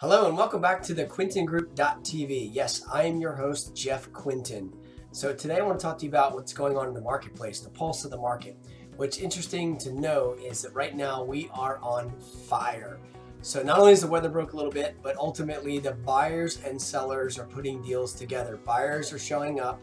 Hello and welcome back to the QuintinGroup.tv. Yes, I am your host, Jeff Quintin. So today I want to talk to you about what's going on in the marketplace, the pulse of the market. What's interesting to know is that right now we are on fire. So not only is the weather broke a little bit, but ultimately the buyers and sellers are putting deals together. Buyers are showing up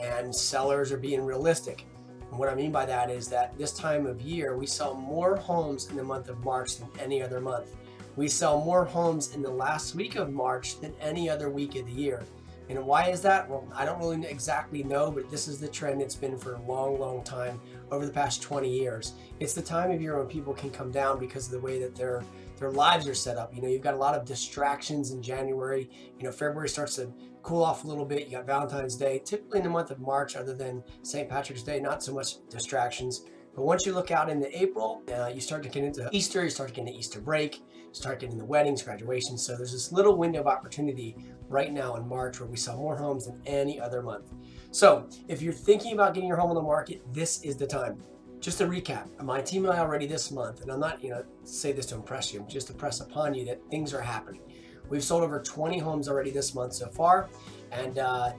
and sellers are being realistic. And what I mean by that is that this time of year, we sell more homes in the month of March than any other month. We sell more homes in the last week of March than any other week of the year. And why is that? Well, I don't really exactly know, but this is the trend it's been for a long, long time over the past 20 years. It's the time of year when people can come down because of the way that their their lives are set up. You know, you've got a lot of distractions in January. You know, February starts to cool off a little bit. You got Valentine's Day. Typically in the month of March, other than St. Patrick's Day, not so much distractions. But once you look out into April, uh, you start to get into Easter, you start to get into Easter break, you start getting the weddings, graduations. So there's this little window of opportunity right now in March where we sell more homes than any other month. So if you're thinking about getting your home on the market, this is the time. Just to recap, my team and I already this month, and I'm not, you know, say this to impress you, I'm just to press upon you that things are happening. We've sold over 20 homes already this month so far, and uh,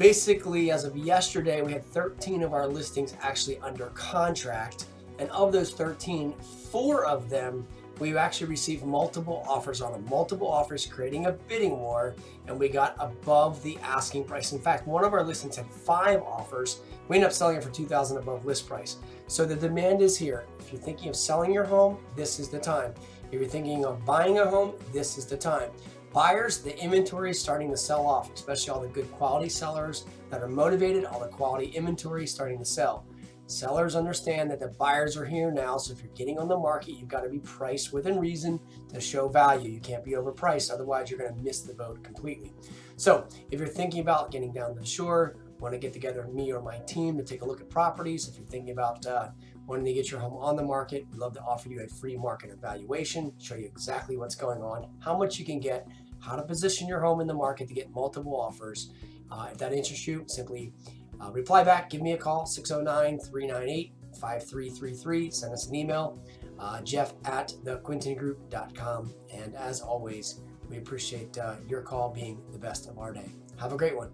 Basically, as of yesterday, we had 13 of our listings actually under contract. And of those 13, four of them, we've actually received multiple offers on them, multiple offers creating a bidding war, and we got above the asking price. In fact, one of our listings had five offers. We ended up selling it for 2000 above list price. So the demand is here. If you're thinking of selling your home, this is the time. If you're thinking of buying a home, this is the time. Buyers, the inventory is starting to sell off, especially all the good quality sellers that are motivated, all the quality inventory is starting to sell. Sellers understand that the buyers are here now, so if you're getting on the market, you've got to be priced within reason to show value. You can't be overpriced, otherwise, you're going to miss the boat completely. So, if you're thinking about getting down to the shore, want to get together me or my team to take a look at properties, if you're thinking about uh, wanting to get your home on the market, we'd love to offer you a free market evaluation, show you exactly what's going on, how much you can get, how to position your home in the market to get multiple offers. Uh, if that interests you, simply uh, reply back, give me a call, 609 398 5333. Send us an email, uh, jeff at thequintingroup.com. And as always, we appreciate uh, your call being the best of our day. Have a great one.